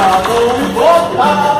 Vamos voltar.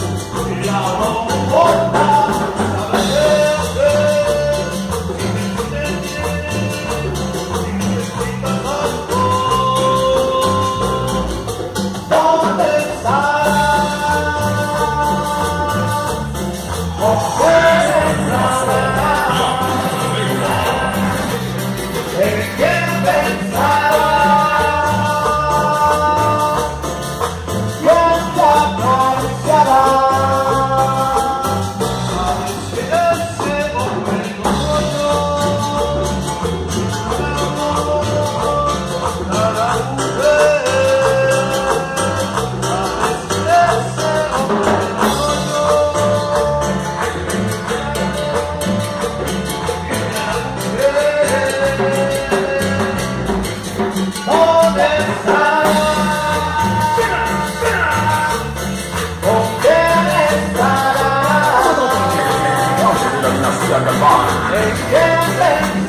at the bar. Yeah, yeah, yeah.